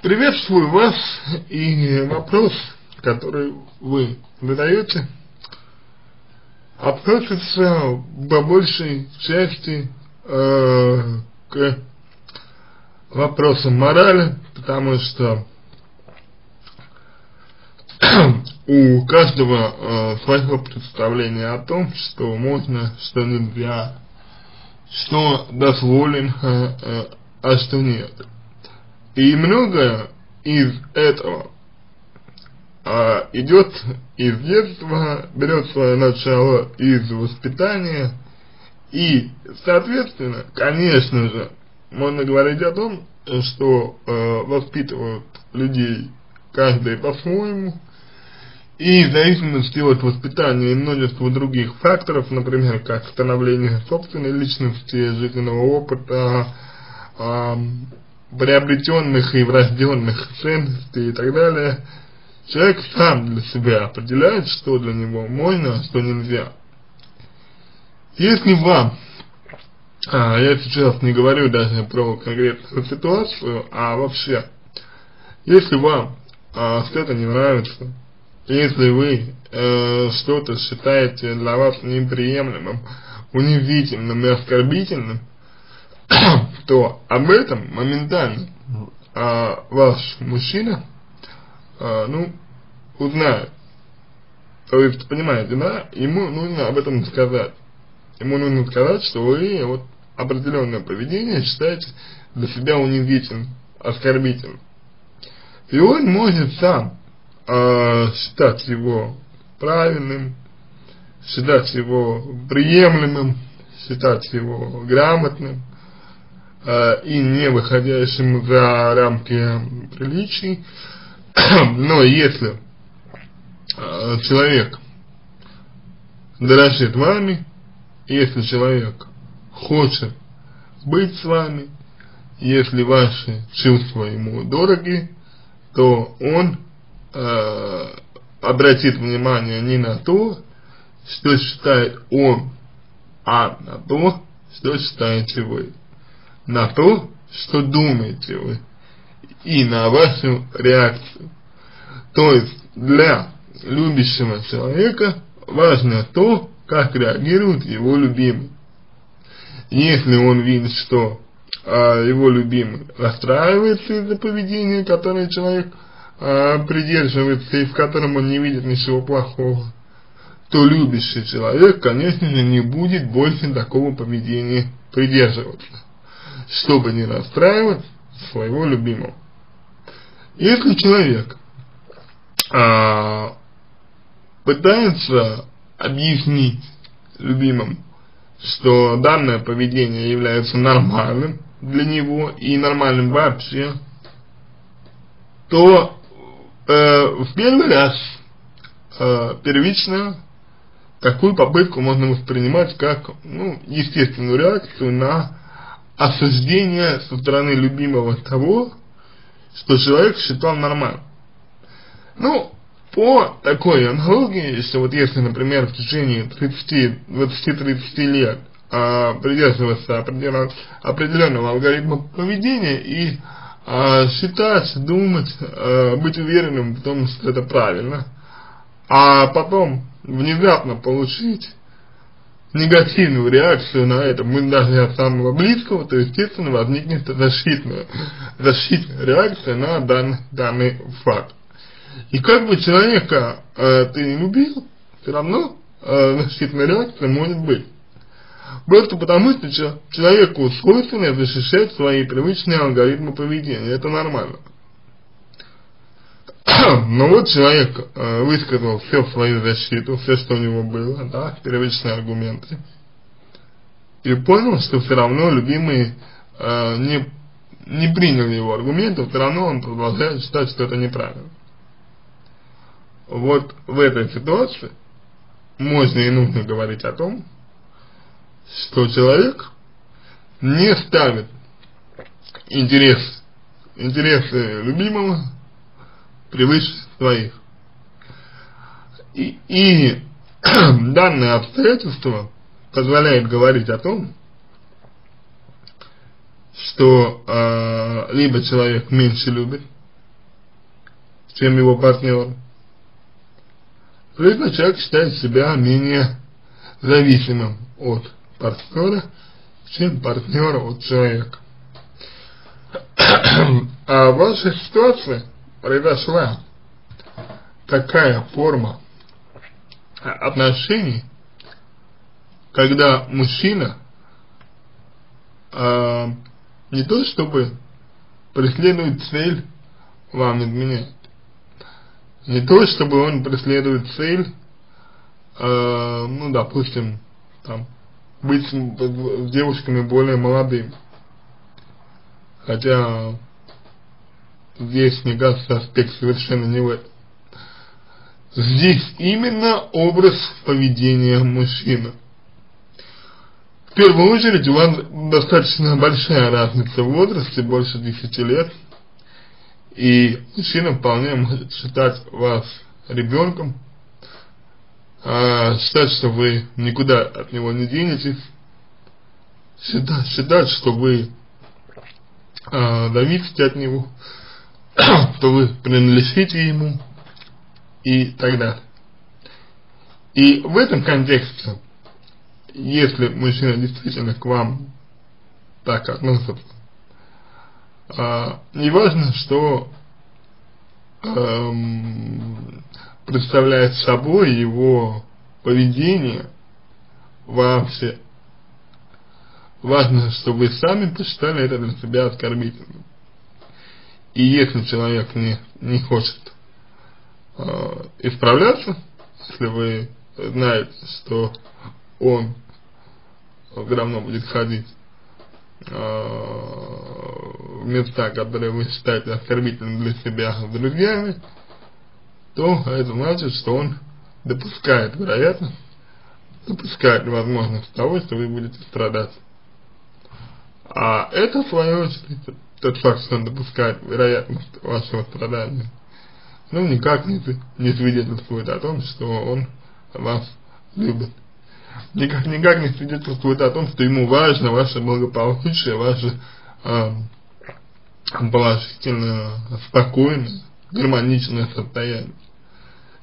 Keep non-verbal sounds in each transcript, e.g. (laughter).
Приветствую вас и вопрос, который вы задаете, относится по большей части э, к вопросам морали, потому что (clears throat) у каждого э, свое представление о том, что можно, что нельзя, что дозволено, э, а что нет. И многое из этого э, идет из детства, берет свое начало из воспитания, и, соответственно, конечно же, можно говорить о том, что э, воспитывают людей каждый по-своему, и в зависимости от воспитания и множества других факторов, например, как становление собственной личности, жизненного опыта, э, приобретенных и врожденных ценностей и так далее, человек сам для себя определяет, что для него можно, а что нельзя. Если вам, а, я сейчас не говорю даже про конкретную ситуацию, а вообще, если вам а, что-то не нравится, если вы э, что-то считаете для вас неприемлемым, унизительным и оскорбительным, (clears throat) то об этом моментально э, ваш мужчина, э, ну, узнает. То есть, понимаете, да, ему нужно об этом сказать. Ему нужно сказать, что вы вот определенное поведение считаете для себя унизительным, оскорбительным. И он может сам э, считать его правильным, считать его приемлемым, считать его грамотным и не выходящим за рамки приличий. (clears throat) Но если э, человек дорожит вами, если человек хочет быть с вами, если ваши чувства ему дороги, то он э, обратит внимание не на то, что считает он, а на то, что считаете вы. На то, что думаете вы. И на вашу реакцию. То есть для любящего человека важно то, как реагирует его любимый. Если он видит, что а, его любимый расстраивается из-за поведения, которое человек а, придерживается и в котором он не видит ничего плохого, то любящий человек, конечно же, не будет больше такого поведения придерживаться, чтобы не расстраивать своего любимого. Если человек а, пытается объяснить любимому, что данное поведение является нормальным для него и нормальным вообще, то э, в первый раз э, первично такую попытку можно воспринимать как ну, естественную реакцию на осуждение со стороны любимого того, что человек считал нормальным. Ну, по такой аналогии, если вот если, например, в течение 20-30 лет а, придерживаться определен, определенного алгоритма поведения и а, считать, думать, а, быть уверенным в том, что это правильно, а потом внезапно получить негативную реакцию на это, мы даже от самого близкого, то естественно возникнет защитная, защитная реакция на данный, данный факт. И как бы человека э, ты не любил, все равно э, защитная реакция может быть. Просто потому, что человеку свойственно защищать свои привычные алгоритмы поведения. Это нормально. Но вот человек э, высказал все в свою защиту, все, что у него было, да, первичные аргументы. И понял, что все равно любимый э, не, не принял его аргументы, все равно он продолжает считать, что это неправильно вот в этой ситуации можно и нужно говорить о том, что человек не ставит интерес, интересы любимого превыше своих. И, и (clears throat) данное обстоятельство позволяет говорить о том, что э, либо человек меньше любит чем его партнер. Соответственно, человек считает себя менее зависимым от партнера, чем партнера от человека. (clears throat) а в вашей ситуации произошла такая форма отношений, когда мужчина э, не то чтобы преследует цель вам изменять, не то чтобы он преследует цель, э, ну допустим, там, быть с девушками более молодыми. Хотя здесь, мне кажется, аспект совершенно не в этом. Здесь именно образ поведения мужчины. В первую очередь у вас достаточно большая разница в возрасте, больше 10 лет. И мужчина вполне может считать вас ребенком, а, считать, что вы никуда от него не денетесь, считать, считать что вы а, зависите от него, (coughs) что вы принадлежите ему и так далее. И в этом контексте, если мужчина действительно к вам так относится, а, не важно, что эм, представляет собой его поведение вообще. Важно, чтобы вы сами посчитали это для себя оскорбительным. И если человек не, не хочет э, исправляться, если вы знаете, что он все равно будет ходить э, в места, которые вы считаете оскорбительными для себя с друзьями, то это значит, что он допускает вероятность, допускает возможность того, что вы будете страдать. А это, в свою очередь, тот факт, что он допускает вероятность вашего страдания, ну, никак не, не свидетельствует о том, что он вас любит. Никак, никак не свидетельствует о том, что ему важно ваше благополучие, ваше э, положительное, спокойное, гармоничное состояние.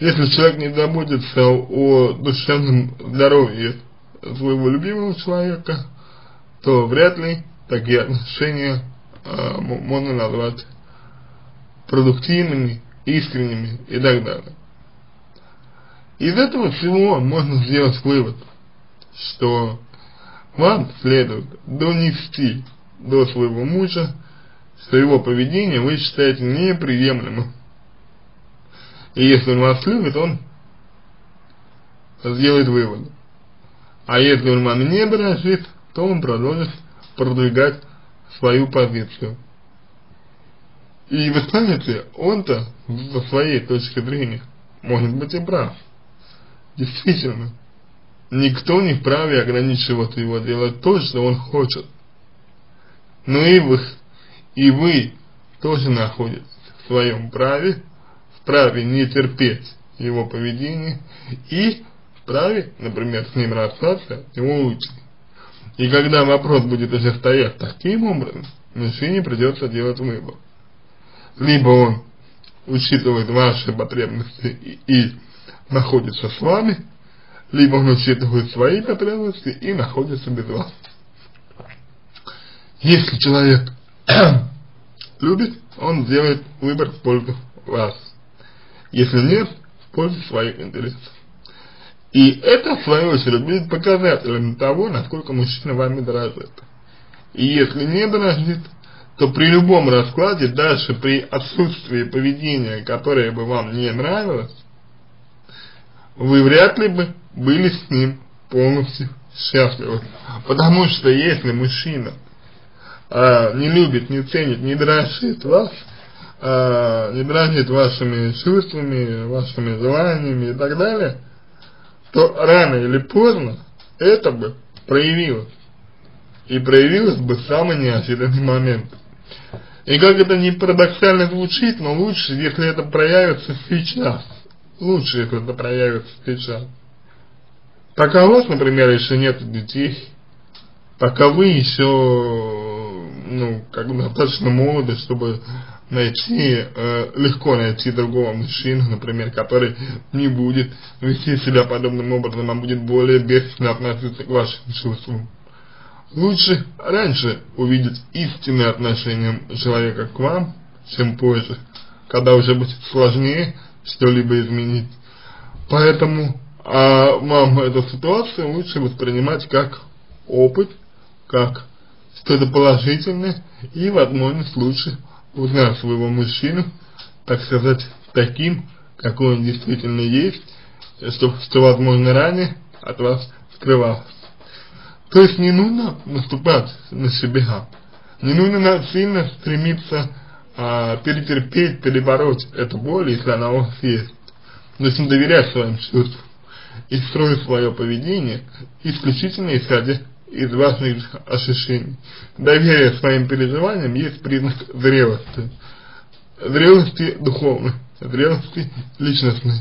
Если человек не заботится о душевном здоровье своего любимого человека, то вряд ли такие отношения можно назвать продуктивными, искренними и так далее. Из этого всего можно сделать вывод, что вам следует донести до своего мужа, что его поведение вы считаете неприемлемым и если он вас любит, он сделает вывод. А если он вам не дорожит, то он продолжит продвигать свою позицию. И вы знаете, он-то со своей точки зрения может быть и прав. Действительно, никто не вправе ограничивать его делать то, что он хочет. Но и вы, и вы тоже находитесь в своем праве вправе не терпеть его поведение и вправе, например, с ним расстаться, его улучшить. И когда вопрос будет уже стоять таким образом, мужчине придется делать выбор. Либо он учитывает ваши потребности и, и находится с вами, либо он учитывает свои потребности и находится без вас. Если человек (clears throat) любит, он сделает выбор в пользу вас если нет, в пользу своих интересов. И это, в свою очередь, будет показателем того, насколько мужчина вами дорожит. И если не дорожит, то при любом раскладе, даже при отсутствии поведения, которое бы вам не нравилось, вы вряд ли бы были с ним полностью счастливы. Потому что если мужчина э, не любит, не ценит, не дорожит вас, э, не дразнит вашими чувствами, вашими желаниями и так далее, то рано или поздно это бы проявилось. И проявилось бы самый неожиданный момент. И как это не парадоксально звучит, но лучше, если это проявится сейчас. Лучше, если это проявится сейчас. Пока у вас, например, еще нет детей, пока вы еще, ну, как бы достаточно молоды, чтобы найти, э, легко найти другого мужчину, например, который не будет вести себя подобным образом, а будет более бережно относиться к вашим чувствам. Лучше раньше увидеть истинное отношение человека к вам, чем позже, когда уже будет сложнее что-либо изменить. Поэтому а вам эту ситуацию лучше воспринимать как опыт, как что-то положительное и, возможность лучше узнать своего мужчину, так сказать, таким, какой он действительно есть, что, что возможно, ранее от вас скрывалось. То есть не нужно наступать на себя, не нужно сильно стремиться а, перетерпеть, перебороть эту боль, если она у вас есть. Нужно доверять своим чувствам и строить свое поведение исключительно исходя из ваших ощущений. Доверие своим переживаниям есть признак зрелости. Зрелости духовной, зрелости личностной.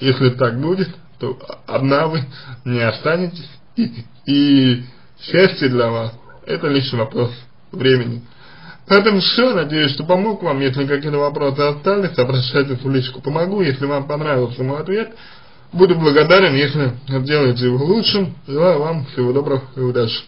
Если так будет, то одна вы не останетесь, и, и счастье для вас – это лишь вопрос времени. Поэтому все, надеюсь, что помог вам. Если какие-то вопросы остались, обращайтесь в личку. Помогу, если вам понравился мой ответ. Буду благодарен, если сделаете его лучшим. Желаю вам всего доброго и удачи.